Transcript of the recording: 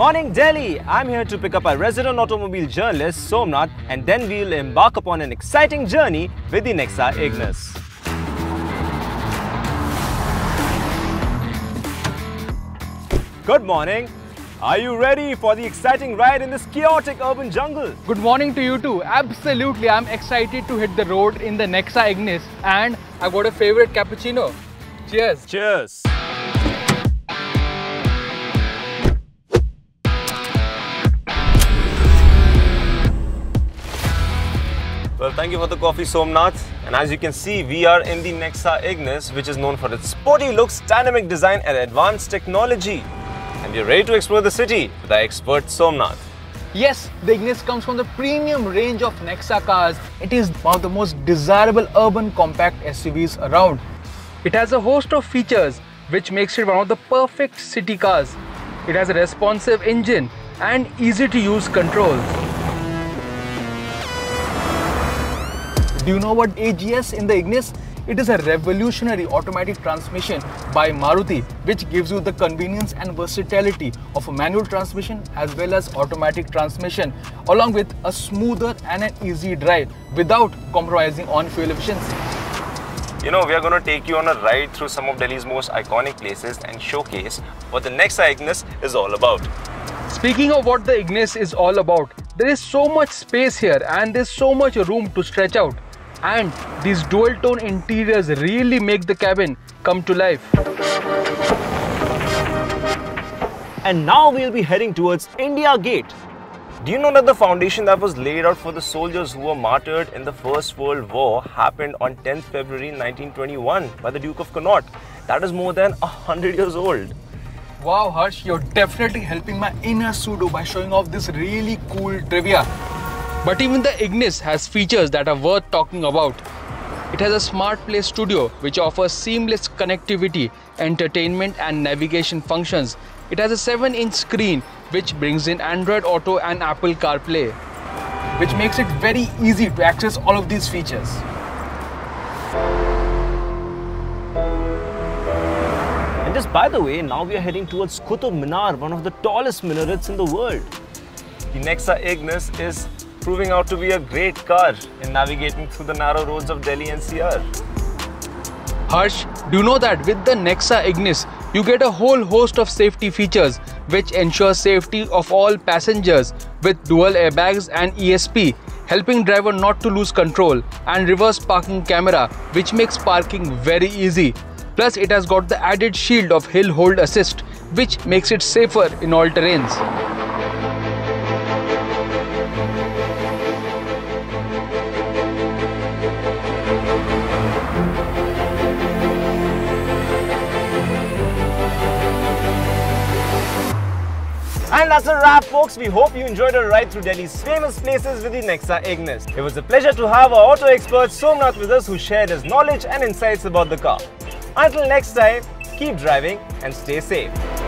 morning, Delhi. I'm here to pick up our resident automobile journalist, Somnath, and then we'll embark upon an exciting journey with the Nexa Ignis. Good morning. Are you ready for the exciting ride in this chaotic urban jungle? Good morning to you too. Absolutely, I'm excited to hit the road in the Nexa Ignis and I got a favorite cappuccino. Cheers. Cheers. Well, thank you for the coffee, Somnath. And as you can see, we are in the Nexa Ignis, which is known for its sporty looks, dynamic design, and advanced technology. And we're ready to explore the city with our expert, Somnath. Yes, the Ignis comes from the premium range of Nexa cars. It is one of the most desirable urban compact SUVs around. It has a host of features which makes it one of the perfect city cars. It has a responsive engine and easy to use controls. Do you know what AGS in the Ignis? It is a revolutionary automatic transmission by Maruti which gives you the convenience and versatility of a manual transmission as well as automatic transmission along with a smoother and an easy drive without compromising on fuel efficiency. You know, we are going to take you on a ride through some of Delhi's most iconic places and showcase what the Nexa Ignis is all about. Speaking of what the Ignis is all about, there is so much space here and there's so much room to stretch out. And these dual tone interiors really make the cabin come to life. And now we'll be heading towards India Gate. Do you know that the foundation that was laid out for the soldiers who were martyred in the First World War happened on 10th February 1921 by the Duke of Connaught? That is more than 100 years old. Wow, Harsh, you're definitely helping my inner pseudo by showing off this really cool trivia. But even the Ignis has features that are worth talking about. It has a smart play studio which offers seamless connectivity, entertainment and navigation functions. It has a 7 inch screen which brings in Android Auto and Apple CarPlay, which makes it very easy to access all of these features. And just by the way, now we are heading towards Qutub Minar, one of the tallest minarets in the world. The Nexa Ignis is proving out to be a great car in navigating through the narrow roads of Delhi NCR. Harsh, do you know that with the Nexa Ignis, you get a whole host of safety features which ensure safety of all passengers with dual airbags and ESP, helping driver not to lose control and reverse parking camera which makes parking very easy. Plus it has got the added shield of hill hold assist which makes it safer in all terrains. And that's a wrap, folks. We hope you enjoyed our ride through Delhi's famous places with the Nexa Ignis. It was a pleasure to have our auto expert Somnath with us who shared his knowledge and insights about the car. Until next time, keep driving and stay safe.